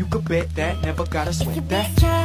You could bet that, never gotta sweat that.